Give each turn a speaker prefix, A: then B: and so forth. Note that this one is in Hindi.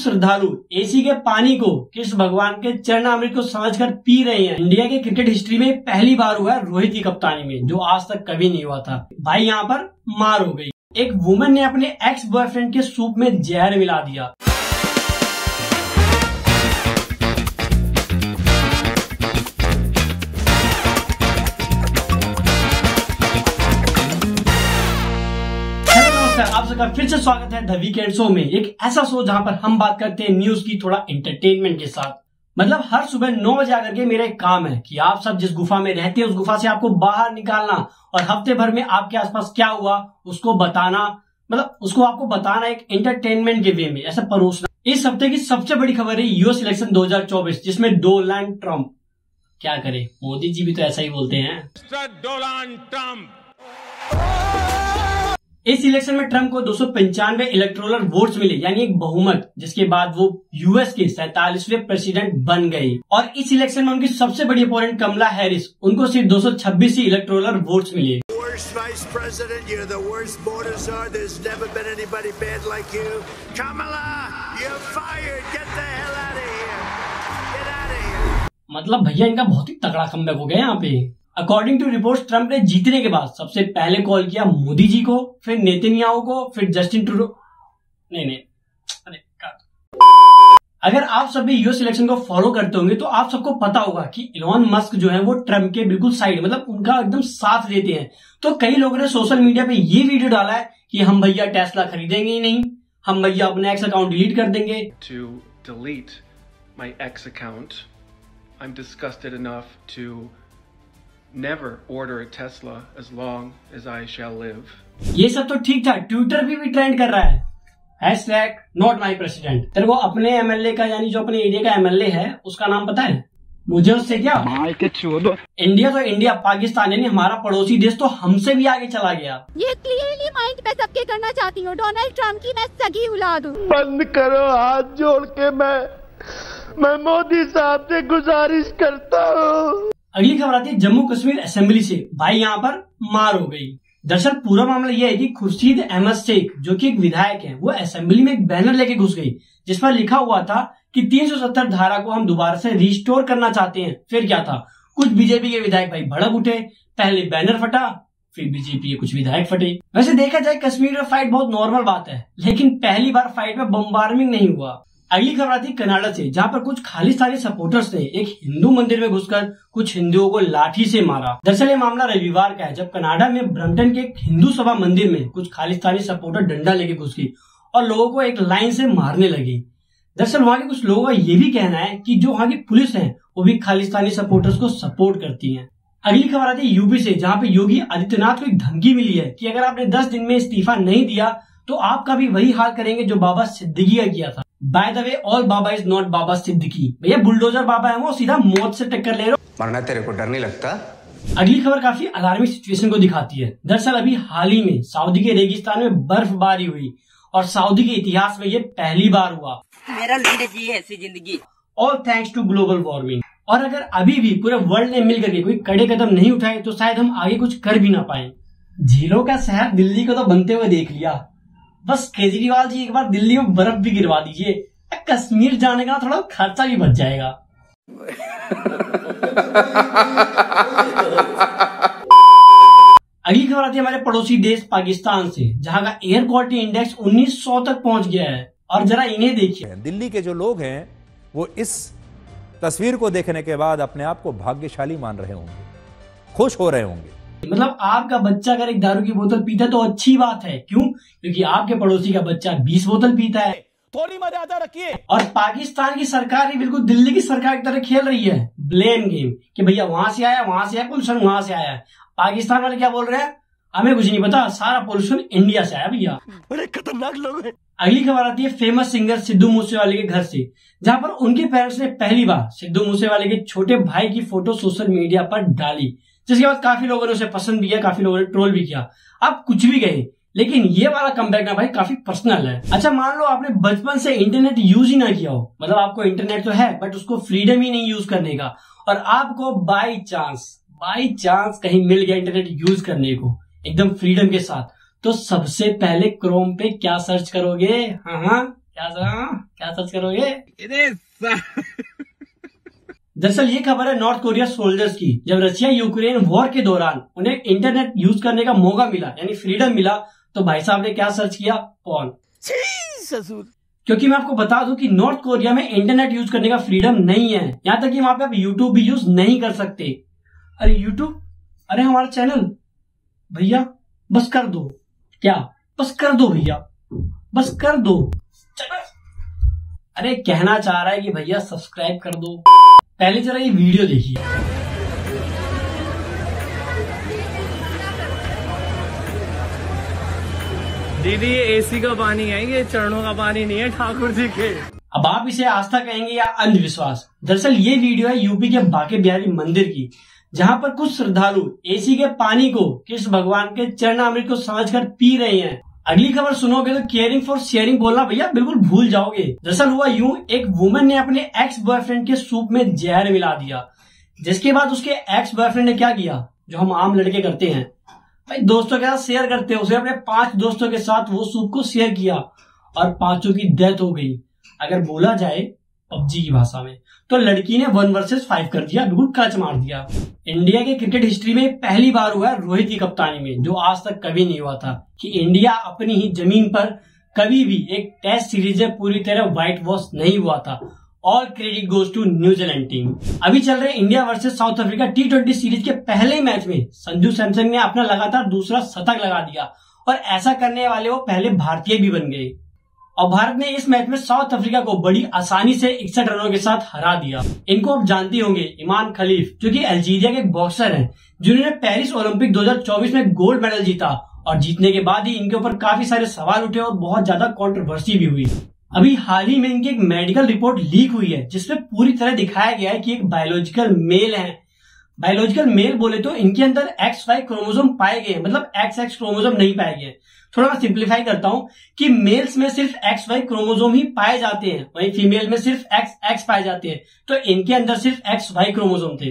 A: श्रद्धालु एसी के पानी को कृष्ण भगवान के चरण अमृत को समझकर पी रहे हैं? इंडिया के क्रिकेट हिस्ट्री में पहली बार हुआ है रोहित की कप्तानी में, जो आज तक कभी नहीं हुआ था। भाई, यहाँ पर मार हो गई। एक वुमेन ने अपने एक्स बॉयफ्रेंड के सूप में जहर मिला दिया। नमस्कार, आप सबका फिर से स्वागत है द वीकेंड शो में। एक ऐसा शो जहाँ पर हम बात करते हैं न्यूज़ की थोड़ा एंटरटेनमेंट के साथ। मतलब हर सुबह नौ बजे आकर के मेरा एक काम है कि आप सब जिस गुफा में रहते हैं, उस गुफा से आपको बाहर निकालना और हफ़्ते भर में आपके आसपास क्या हुआ, उसको बताना। मतलब उसको आपको बताना एक एंटरटेनमेंट के वे में, ऐसा परोसना। इस हफ़्ते की सबसे बड़ी खबर है यूएस इलेक्शन 2024 जिसमें डोनाल्ड ट्रंप क्या करे? मोदी जी भी तो ऐसा ही बोलते हैं।
B: डोनाल्ड ट्रंप
A: इस इलेक्शन में ट्रंप को दो सौ पंचानवे इलेक्ट्रोलर वोट्स मिले यानी एक बहुमत जिसके बाद वो यूएस के सैतालीसवें प्रेसिडेंट बन गए और इस इलेक्शन में उनकी सबसे बड़ी अपोनेंट कमला हैरिस उनको सिर्फ़ 226 ही इलेक्ट्रोलर वोट्स मिले
C: vice president, you're the worst border czar. There's never been anybody bad like you. Kamala, you're fired. Get the hell out of here. Get out of here.
A: मतलब भैया इनका बहुत ही तगड़ा कमबैक हो गया यहाँ पे अकॉर्डिंग टू रिपोर्ट ट्रंप ने जीतने के बाद सबसे पहले कॉल किया मोदी जी को, फिर नेतन्याहू को, फिर जस्टिन ट्रूडो नहीं नहीं। अगर आप सभी यूएस इलेक्शन को फॉलो करते होंगे तो आप सबको पता होगा कि इलॉन मस्क जो है, वो ट्रंप के बिल्कुल साइड मतलब उनका एकदम साथ देते हैं। तो कई लोगों ने सोशल मीडिया पे ये वीडियो डाला है कि हम भैया टेस्ला खरीदेंगे ही नहीं। हम भैया अपना एक्स अकाउंट डिलीट कर देंगे।
D: To delete my ex account. I'm disgusted enough to never order a Tesla as long as I shall live.
A: ये सब तो ठीक था। ट्विटर पे भी ट्रेंड कर रहा है। Hashtag not my president तेरे को अपने एमएलए का यानी जो अपने एरिया का एमएलए है उसका नाम पता है? मुझे उससे क्या? इंडिया तो इंडिया पाकिस्तान यानी हमारा पड़ोसी देश तो हमसे भी आगे चला गया।
E: ये क्लियरली माइंड मैं सबके करना चाहती हूँ। डोनाल्ड ट्रंप की मैं सगी औलाद हूँ
F: बंद करो हाथ जोड़ के मैं मैं मोदी साहब से गुजारिश करता हूँ।
A: अगली खबर आती है, जम्मू कश्मीर असेंबली से भाई यहाँ पर मार हो गई। दरअसल पूरा मामला यह है कि खुर्शीद अहमद शेख, जो कि एक विधायक है, वो असेंबली में एक बैनर लेके घुस गई, जिस पर लिखा हुआ था कि 370 धारा को हम दोबारा से रिस्टोर करना चाहते हैं। फिर क्या था? कुछ बीजेपी के विधायक भाई भड़क उठे, पहले बैनर फटा, फिर बीजेपी के कुछ विधायक फटे। वैसे देखा जाए, कश्मीर में फाइट बहुत नॉर्मल बात है, लेकिन पहली बार फाइट में बम्बार्मिंग नहीं हुआ। अगली खबर आती कनाडा से, जहाँ पर कुछ खालिस्तानी सपोर्टर्स ने एक हिंदू मंदिर में घुसकर कुछ हिंदुओं को लाठी से मारा। दरअसल ये मामला रविवार का है, जब कनाडा में ब्रम्पटन के एक हिंदू सभा मंदिर में कुछ खालिस्तानी सपोर्टर डंडा लेके घुस गई और लोगों को एक लाइन से मारने लगी। दरअसल वहाँ के कुछ लोगों का ये भी कहना है कि जो वहाँ की पुलिस है, वो भी खालिस्तानी सपोर्टर्स को सपोर्ट करती है। अगली खबर आती है यूपी से, जहाँ पे योगी आदित्यनाथ को एक धमकी मिली है कि अगर आपने 10 दिन में इस्तीफा नहीं दिया तो आपका भी वही हाल करेंगे जो बाबा सिद्दीकी का किया था। By the way all baba is not baba Siddiqui भैया बुलडोजर बाबा है वो सीधा मौत से टक्कर ले रहे हो।
G: मरना तेरे को डर नहीं लगता?
A: अगली खबर काफ़ी अलार्मिंग सिचुएशन को दिखाती है। दरअसल अभी हाल ही में सऊदी के रेगिस्तान में बर्फबारी हुई और सऊदी के इतिहास में ये पहली बार हुआ।
H: मेरा ज़िंदगी है ऐसी ज़िंदगी।
A: All thanks to global warming और अगर अभी भी पूरे वर्ल्ड ने मिलकर के कोई कड़े कदम नहीं उठाए तो शायद हम आगे कुछ कर भी ना पाए। झीलों का शहर दिल्ली को तो बनते हुए देख लिया। बस केजरीवाल जी एक बार दिल्ली में बर्फ़ भी गिरवा दीजिए। कश्मीर जाने का थोड़ा खर्चा भी बच जाएगा। अगली खबर आती है हमारे पड़ोसी देश पाकिस्तान से, जहाँ का एयर क्वालिटी इंडेक्स 1900 तक पहुँच गया है। और जरा इन्हें देखिए।
I: दिल्ली के जो लोग हैं, वो इस तस्वीर को देखने के बाद अपने आप को भाग्यशाली मान रहे होंगे। खुश हो रहे होंगे।
A: मतलब आपका बच्चा अगर एक दारू की बोतल पीता है तो अच्छी बात है। क्यों? क्योंकि आपके पड़ोसी का बच्चा 20 बोतल पीता है।
I: थोड़ी मर्यादा रखिए।
A: और पाकिस्तान की सरकार भी बिल्कुल दिल्ली की सरकार की तरह खेल रही है। ब्लेम गेम कि भैया वहाँ से आया वहाँ से आया पोल्यूशन वहाँ से आया। पाकिस्तान वाले क्या बोल रहे हैं? हमें कुछ नहीं पता सारा पोल्यूशन इंडिया से आया भैया।
F: बड़े खतरनाक लोग हैं।
A: अगली खबर आती है फ़ेमस सिंगर सिद्धू मूसेवाले के घर से जहाँ पर उनके पेरेंट्स ने पहली बार सिद्धू मूसेवाले के छोटे भाई की फ़ोटो सोशल मीडिया पर डाली। जिसके बाद काफ़ी लोगों ने उसे पसंद भी किया काफ़ी लोगों ने ट्रोल भी किया। अब कुछ भी गए लेकिन ये वाला कमबैक ना भाई काफ़ी पर्सनल है। अच्छा मान लो आपने बचपन से इंटरनेट यूज़ ही ना किया हो। मतलब आपको इंटरनेट तो है बट उसको फ्रीडम ही नहीं यूज़ करने का। और आपको बाई चांस बाई चांस कहीं मिल गया इंटरनेट यूज़ करने को एकदम फ्रीडम के साथ। तो सबसे पहले क्रोम पे क्या सर्च करोगे? हाँ हाँ क्या सर, क्या सर्च करोगे दरअसल ये खबर है नॉर्थ कोरिया सोल्जर्स की जब रशिया यूक्रेन वॉर के दौरान उन्हें इंटरनेट यूज़ करने का मौका मिला यानी फ्रीडम मिला तो भाई साहब ने क्या सर्च किया? पॉन क्योंकि मैं आपको बता दूँ कि नॉर्थ कोरिया में इंटरनेट यूज़ करने का फ्रीडम नहीं है। यहाँ तक कि वहाँ पे आप यूट्यूब भी यूज़ नहीं कर सकते। अरे यूट्यूब अरे हमारा चैनल भैया बस कर दो। क्या? बस कर दो भैया। बस कर दो। अरे कहना चाह रहा है कि भैया सब्सक्राइब कर दो। पहले जरा ये वीडियो देखिए।
G: दीदी ये एसी का पानी है ये चरणों का पानी नहीं है ठाकुर जी के।
A: अब आप इसे आस्था कहेंगे या अंधविश्वास? दरअसल ये वीडियो है यूपी के बाके बिहारी मंदिर की जहाँ पर कुछ श्रद्धालु एसी के पानी को कृष्ण भगवान के चरणामृत को समझकर पी रहे हैं। अगली खबर सुनोगे तो केयरिंग फॉर शेयरिंग बोलना भैया, बिल्कुल भूल जाओगे। दरअसल हुआ यूँ, एक वुमेन ने अपने एक्स बॉयफ्रेंड के सूप में जहर मिला दिया। जिसके बाद उसके एक्स बॉयफ्रेंड ने क्या किया? जो हम आम लड़के करते हैं। भाई, दोस्तों के साथ शेयर करते हैं, उसे अपने पाँच दोस्तों के साथ वो सूप को शेयर किया और पाँचों की डेथ हो गई। अगर बोला जाए पबजी की भाषा में। तो लड़की ने वन वर्सेस फाइव कर दिया, बिल्कुल कच मार दिया। इंडिया के क्रिकेट हिस्ट्री में पहली बार हुआ रोहित की कप्तानी में, जो आज तक कभी नहीं हुआ था कि इंडिया अपनी ही ज़मीन पर कभी भी एक टेस्ट सीरीज़ में पूरी तरह व्हाइट वॉश नहीं हुआ था। All credit goes to New Zealand team अभी चल रहे India versus South Africa T twenty series के पहले मैच में संजू सैमसंग ने अपना लगातार दूसरा शतक लगा दिया। और ऐसा करने वाले वो पहले भारतीय भी बन गए। और भारत ने इस मैच में साउथ अफ्रीका को बड़ी आसानी से इकसठ रनों के साथ हरा दिया। इनको आप जानते होंगे, इमान खलीफ, जो कि अल्जीरिया के बॉक्सर हैं, जिन्होंने पेरिस ओलंपिक 2024 में गोल्ड मेडल जीता और जीतने के बाद ही इनके ऊपर काफ़ी सारे सवाल उठे और बहुत ज़्यादा कॉन्ट्रोवर्सी भी हुई। अभी हाल ही में इनकी एक मेडिकल रिपोर्ट लीक हुई है, जिसमें पूरी तरह दिखाया गया है कि एक बायोलॉजिकल मेल है। बायोलॉजिकल मेल बोले तो इनके अंदर एक्स वाई क्रोमोजोम पाए गए मतलब एक्स एक्स क्रोमोजोम नहीं पाए गए थोड़ा मैं सिंप्लीफाई करता हूँ कि मेल्स में सिर्फ़ एक्स, वाई क्रोमोजोम ही पाए जाते हैं। वहीं फीमेल में सिर्फ़ एक्स एक्स पाए जाते हैं। तो इनके अंदर सिर्फ़ एक्स, वाई क्रोमोजोम थे।